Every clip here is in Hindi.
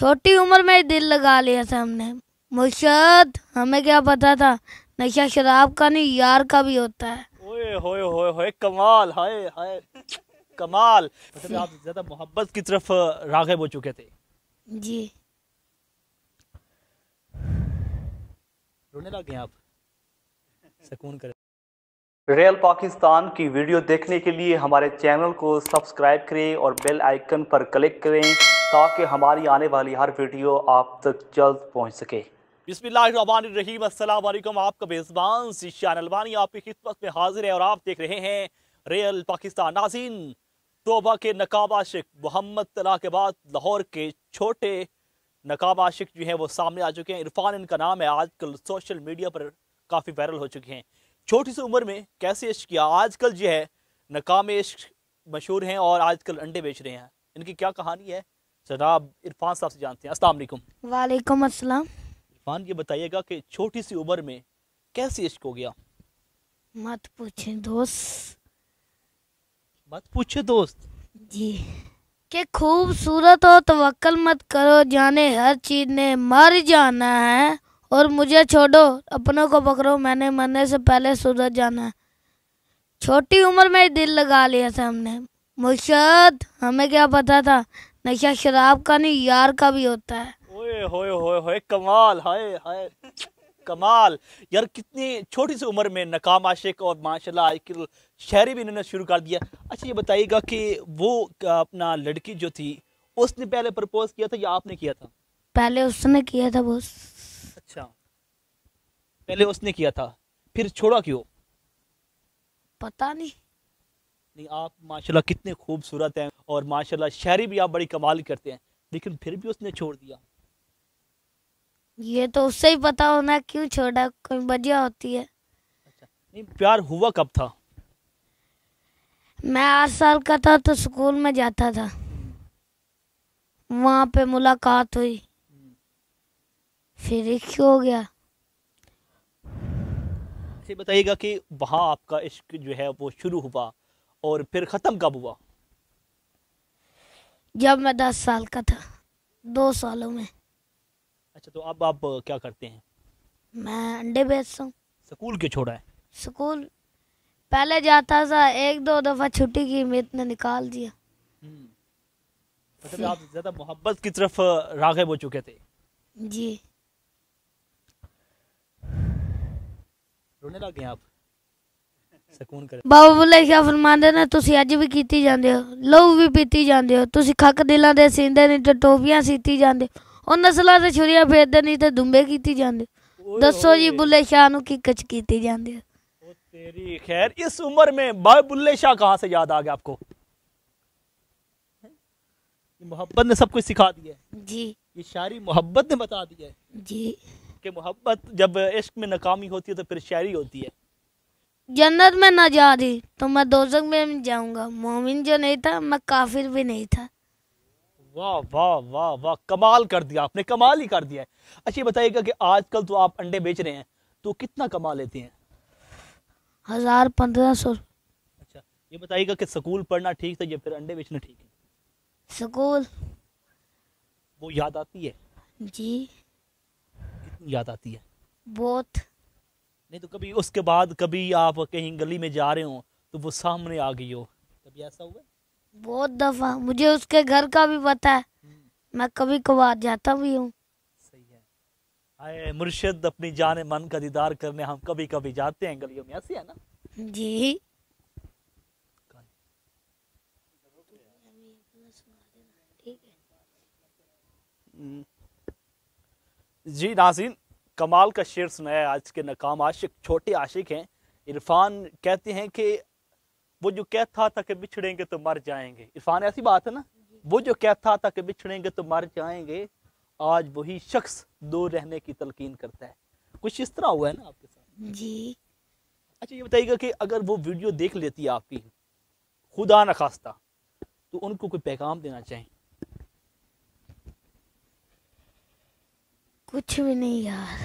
छोटी उम्र में दिल लगा लिया था हमने। मुर्शद हमें क्या पता था? नशा शराब का नहीं यार का भी होता है। ओए होए होए होए कमाल हाय हाय कमाल। मतलब आप ज़्यादा मोहब्बत की तरफ़ राग़िब हो चुके थे। जी। रोने लगे आप? सुकून करें रियल पाकिस्तान की वीडियो देखने के लिए हमारे चैनल को सब्सक्राइब करें और बेल आइकन पर क्लिक करें। ताकि हमारी आने वाली हर वीडियो आप तक जल्द पहुँच सके। अस्सलाम वालेकुम, आपका बेज़बान शीशान अलवानी आपकी खिदमत में हाजिर है और आप देख रहे हैं रियल पाकिस्तान नाजीन, तोबा के नकाब आशिक, मोहम्मद तला के बाद लाहौर के छोटे नकाब आशिक जो हैं वो सामने आ चुके हैं। इरफान इनका नाम है, आजकल सोशल मीडिया पर काफ़ी वायरल हो चुके हैं। छोटी सी उम्र में कैसे इश्क किया? आजकल जो है नकाम इश्क मशहूर हैं और आजकल अंडे बेच रहे हैं। इनकी क्या कहानी है? जनाब इरफान साहब से जानते हैं। अस्सलाम वालेकुम। वालेकुम अस्सलाम। इरफान ये बताइएगा कि छोटी सी उम्र में कैसे इश्क हो गया? मत पूछें दोस्त। मत पूछे दोस्त। जी। कि खूबसूरत हो तो वक्ल मत करो। जाने हर चीज़ ने मर जाना है। और मुझे छोड़ो अपनों को पकड़ो। मैंने मरने से पहले सूरज जाना है। छोटी उम्र में ही दिल लगा लिया था हमने। मुर्शद हमें क्या पता था? नशा शराब का नहीं यार का भी होता है। ओए होए होए होए कमाल हाय हाय कमाल। यार कितनी छोटी सी उम्र में नकाम आशिक और माशाल्लाह आजकल शहरी भी इन्होंने शुरू कर दिया अच्छा ये बताइएगा कि वो अपना लड़की जो थी उसने पहले प्रपोज किया था या आपने किया था? पहले उसने किया था बॉस अच्छा पहले उसने किया था फिर छोड़ा क्यों? पता नहीं। नहीं आप माशाल्लाह कितने खूबसूरत हैं और माशाल्लाह शहरी भी आप बड़ी कमाल करते हैं लेकिन फिर भी उसने छोड़ दिया। ये तो उससे ही पता होना क्यों छोड़ा कोई वजह होती है। अच्छा नहीं प्यार हुआ कब था? मैं आठ साल का था तो स्कूल में जाता था। वहाँ पे मुलाकात हुई। फिर इश्क हो गया। अच्छा बताइएगा कि वहाँ आपका इश्क जो है वो शुरू हुआ और फिर ख़त्म कब हुआ? जब मैं दस साल का था दो सालों में। अच्छा तो अब आप क्या करते हैं? मैं अंडे बेचता हूँ। स्कूल क्यों छोड़ा है? स्कूल पहले जाता था एक दो दफ़ा छुट्टी की मित ने निकाल दिया। मतलब आप ज़्यादा मोहब्बत की तरफ़ राग़िब हो चुके थे। जी। रोने लगे आप? ਸਕੂਨ ਕਰੇ ਬਾਬਾ ਬੁੱਲੇ ਸ਼ਾਹ ਫਰਮਾਉਂਦੇ ਨੇ ਤੁਸੀਂ ਅੱਜ ਵੀ ਕੀਤੀ ਜਾਂਦੇ ਹੋ ਲਹੂ ਵੀ ਪੀਤੀ ਜਾਂਦੇ ਹੋ ਤੁਸੀਂ ਖੱਕ ਦਿਲਾਂ ਦੇ ਸਿੰਦੇ ਨਹੀਂ ਤੇ ਟੋਪੀਆਂ ਸੀਤੀ ਜਾਂਦੇ ਹੋ। ਉਹ ਨਸਲਾਂ ਤੇ ਛੁਰੀਆਂ ਫੇਰਦੇ ਨਹੀਂ ਤੇ ਦੁੰਬੇ ਕੀਤੀ ਜਾਂਦੇ ਹੋ। ਦੱਸੋ ਜੀ ਬੁੱਲੇ ਸ਼ਾਹ ਨੂੰ ਕੀ ਕੁਛ ਕੀਤੀ ਜਾਂਦੀ ਹੈ ओ तेरी खैर इस उम्र में भाई बुल्ले शाह कहाँ से याद आ गया आपको ये मोहब्बत ने सब कुछ सिखा दिया है जी ये शायरी मोहब्बत ने बता दिया है जी कि मोहब्बत जब इश्क में नाकामी होती है तो फिर शायरी होती है जन्नत में न जा रही तो मैं दोजक में जाऊँगा। मोमिन जो नहीं था मैं काफिर भी नहीं था। वाह वाह वाह वाह कमाल कर दिया आपने कमाल ही कर दिया है। अच्छा बताइएगा कि आजकल तो आप अंडे बेच रहे हैं तो कितना कमा लेते हैं? हज़ार पंद्रह सौ। अच्छा ये बताइएगा कि स्कूल पढ़ना ठीक था या फिर अंडे बेचना ठीक है? स्कूल। वो याद आती है? जी। कितनी याद आती है? बहुत। नहीं तो कभी उसके बाद कभी आप कहीं गली में जा रहे हो तो वो सामने आ गई हो। कभी ऐसा हुआ? बहुत दफ़ा। मुझे उसके घर का भी पता है। मैं कभी कभार जाता भी हूँ। आए मुर्शिद अपनी जान मन का दीदार करने हम कभी कभी जाते हैं गलियों में। ऐसे है ना? जी। जी नाजिन कमाल का शेर सुनाया आज के नकाम आशिक छोटे आशिक हैं। इरफान कहते हैं कि वो जो कहता था कि बिछड़ेंगे तो मर जाएँगे। इरफान ऐसी बात है ना? वो जो कहता था कि बिछड़ेंगे तो मर जाएँगे आज वही शख्स दूर रहने की तलकीन करता है। कुछ इस तरह हुआ है ना आपके साथ? जी। अच्छा ये बताइएगा कि अगर वो वीडियो देख लेती है आपकी खुदा न खास्ता तो उनको कोई पैगाम देना चाहें कुछ भी नहीं यार।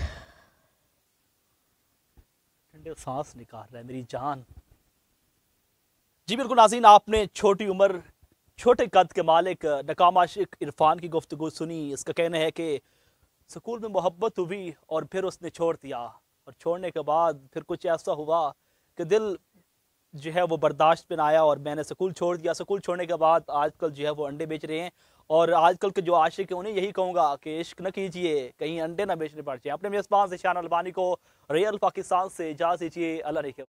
ठंडे सांस निकाल रहा है मेरी जान। जी बिल्कुल नाजीन, आपने छोटी उम्र, छोटे कद के मालिक नकाम आशिक इरफान की गुफ्तु सुनी। इसका कहना है कि स्कूल में मोहब्बत हुई और फिर उसने छोड़ दिया। और छोड़ने के बाद फिर कुछ ऐसा हुआ कि दिल जो है वो बर्दाश्त में आया और मैंने स्कूल छोड़ दिया। स्कूल छोड़ने के बाद आजकल जो है वो अंडे बेच रहे हैं। और आजकल के जो आशिक हैं, उन्हें यही कहूँगा कि इश्क न कीजिए, कहीं अंडे ना बेचने पड़ जाए। अपने मेज़बान से शान अलबानी को, रियल पाकिस्तान से इजाज़ दीजिए। अल्लाह